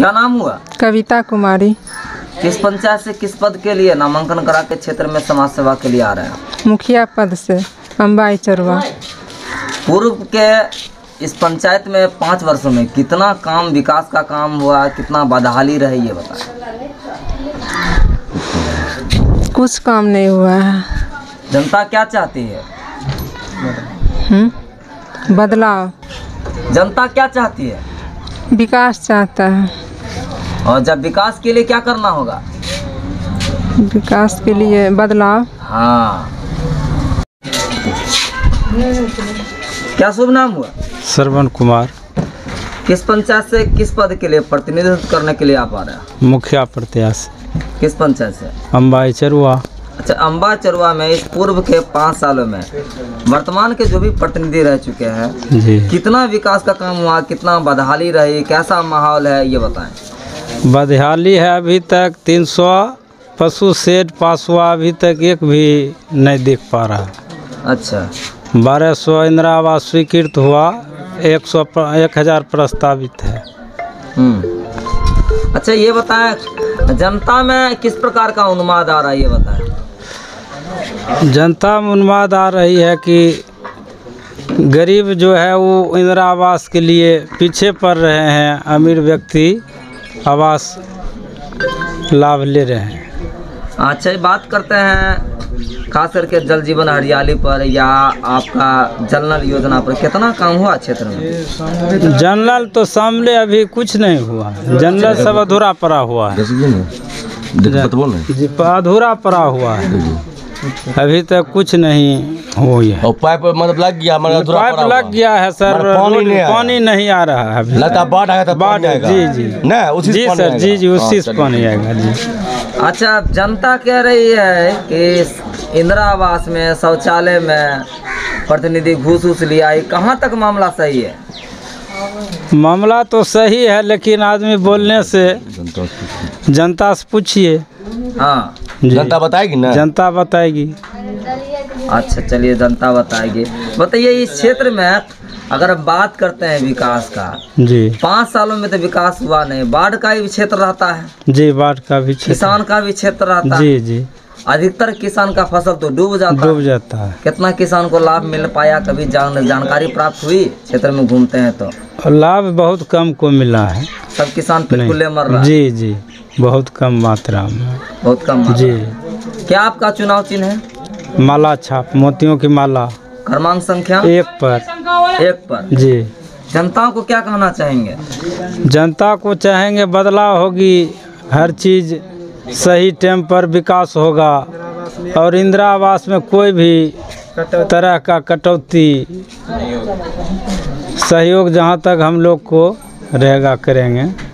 क्या नाम हुआ? कविता कुमारी। किस पंचायत से किस पद के लिए नामांकन करा के क्षेत्र में समाज सेवा के लिए आ रहे हैं? मुखिया पद से अम्बाई चरवा। पूर्व के इस पंचायत में पाँच वर्षों में कितना काम विकास का काम हुआ कितना बदहाली रही ये बताएँ। कुछ काम नहीं हुआ है। जनता क्या चाहती है? हम्म? बदलाव। जनता क्या चाहती है? विकास चाहता है। और जब विकास के लिए क्या करना होगा? विकास के लिए बदलाव। हाँ। क्या शुभ नाम हुआ? श्रवण कुमार। किस पंचायत से किस पद के लिए प्रतिनिधित्व करने के लिए आप आ रहे हैं? मुखिया प्रत्याशी किस पंचायत से? अम्बाई चरुआ। अच्छा अम्बा चरुआ में इस पूर्व के पाँच सालों में वर्तमान के जो भी प्रतिनिधि रह चुके हैं कितना विकास का काम हुआ कितना बदहाली रही कैसा माहौल है ये बताएँ। बदहाली है अभी तक 300 पशु शेड पास हुआ अभी तक एक भी नहीं देख पा रहा। अच्छा। बारह सौ इंदिरा आवास स्वीकृत हुआ एक सौ एक हज़ार प्रस्तावित है। हम्म। अच्छा ये बताएँ जनता में किस प्रकार का उन्माद आ रहा है ये बताएँ। जनता में उन्माद आ रही है कि गरीब जो है वो इंदिरा आवास के लिए पीछे पड़ रहे हैं अमीर व्यक्ति। आवास लाभ ले रहे हैं। अच्छा बात करते हैं खास करके जल जीवन हरियाली पर या आपका जल नल योजना पर। कितना काम हुआ क्षेत्र में? जनरल तो सामने अभी कुछ नहीं हुआ। जनरल सब अधूरा पड़ा हुआ है। अधूरा पड़ा हुआ है। अभी तक कुछ नहीं। हुई है और पाइप मतलब लग गया मतलब पाइप लग गया है सर। पानी नहीं पानी नहीं आ रहा है अभी। लगता बाढ़ आएगा तो बाढ़ आएगा। जी जी। ना उसी जी सर जी जी उसी हाँ, से पानी आएगा जी। अच्छा जनता कह रही है कि इंदिरा आवास में शौचालय में प्रतिनिधि घूस उस लिया ये कहाँ तक मामला सही है? मामला तो सही है लेकिन आदमी बोलने से जनता से पूछिए। हाँ। जनता बताएगी ना? जनता बताएगी। अच्छा चलिए जनता बताएगी। बताइए इस क्षेत्र में अगर हम बात करते हैं विकास का जी। पाँच सालों में तो विकास हुआ नहीं बाढ़ का भी क्षेत्र रहता है। जी बाढ़ का भी किसान का भी क्षेत्र रहता है। जी जी। अधिकतर किसान का फ़सल तो डूब जाता डूब जाता है। कितना किसान को लाभ मिल पाया कभी जान जानकारी प्राप्त हुई? क्षेत्र में घूमते हैं तो। लाभ बहुत कम को मिला है। सब किसान पिटकुल्ले मर रहा है। जी जी। बहुत कम मात्रा में। बहुत कम मर जी। क्या आपका चुनाव चिन्ह है? माला छाप मोतियों की माला। क्रमांक संख्या? एक पर। एक पर। जी। जनता को क्या कहना चाहेंगे? जनता को चाहेंगे बदलाव होगी हर चीज़ सही टाइम पर विकास होगा और इंदिरा आवास में कोई भी तरह का कटौती सहयोग जहाँ तक हम लोग को रहेगा करेंगे।